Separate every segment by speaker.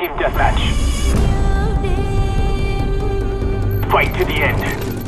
Speaker 1: Team deathmatch. Fight to the end.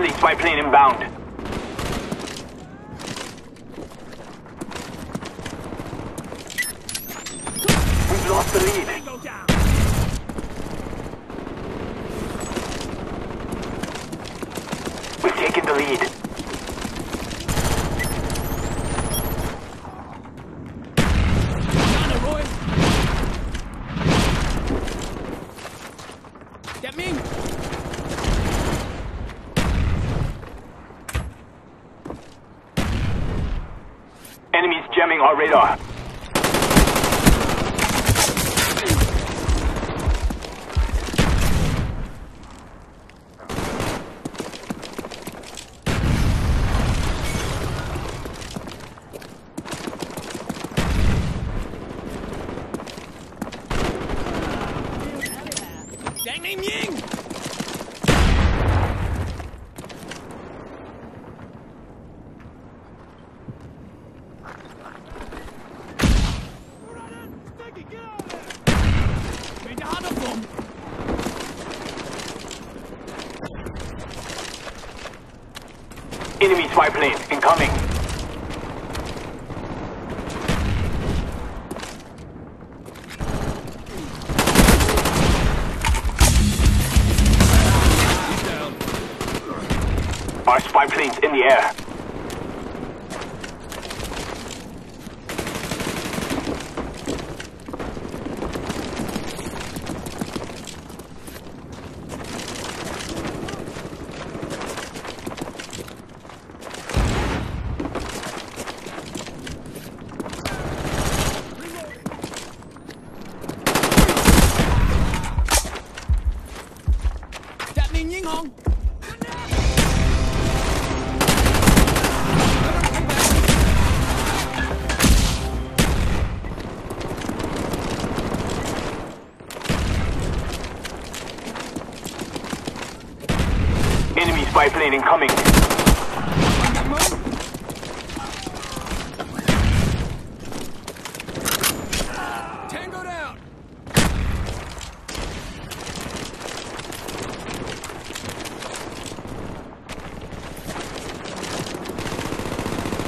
Speaker 1: Friendly spy plane inbound. We've lost the lead. We've taken the lead.
Speaker 2: Get me!
Speaker 1: Enemies jamming our radar. Enemy spy plane incoming. Our spy plane's in the air. Enemy incoming.
Speaker 2: Tango down!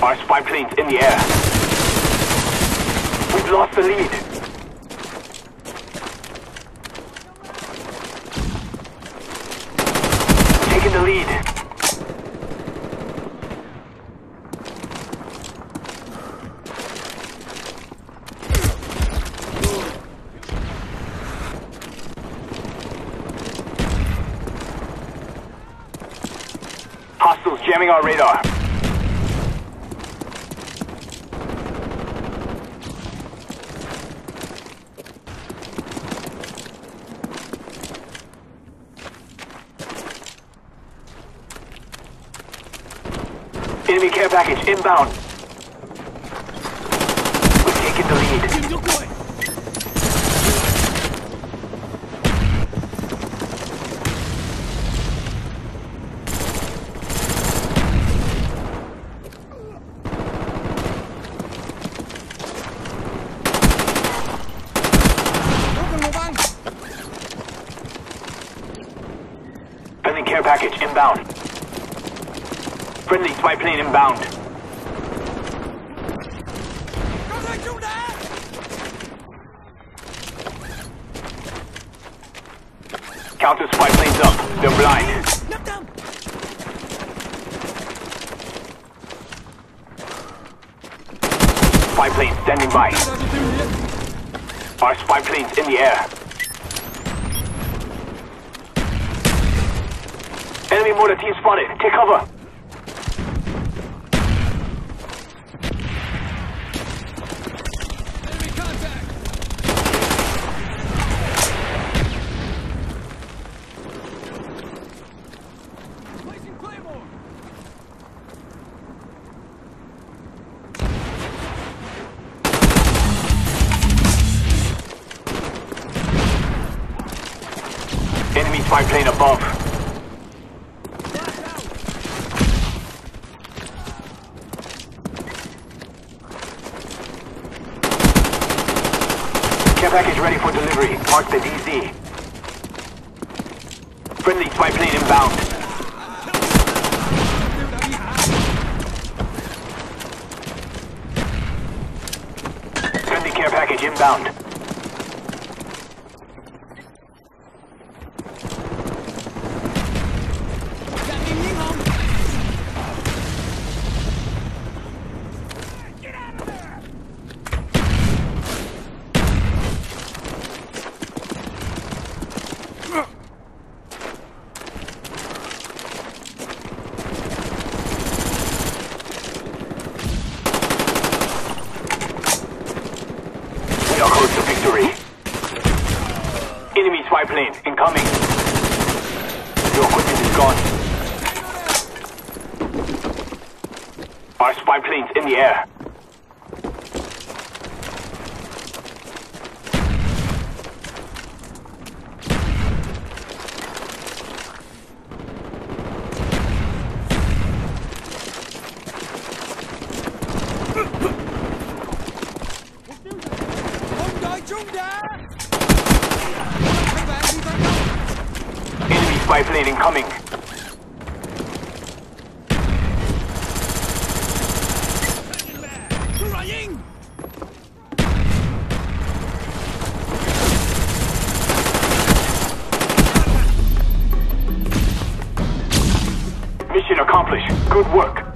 Speaker 1: Our spy plane's in the air. We've lost the lead. Taking the lead. Hostiles jamming our radar. Enemy care package inbound. Package inbound. Friendly spy plane inbound. Counter spy planes up. They're blind. Spy plane standing by. Our spy plane's in the air. any more teams spotted. Take cover. Enemy spy plane above. Package ready for delivery. Mark the DZ. Friendly spy plane inbound. Friendly care package inbound. Plane incoming. Your equipment is gone. Our spy plane's in the air.
Speaker 2: Công!
Speaker 1: Enemy spy plane incoming. Mission accomplished. Good work.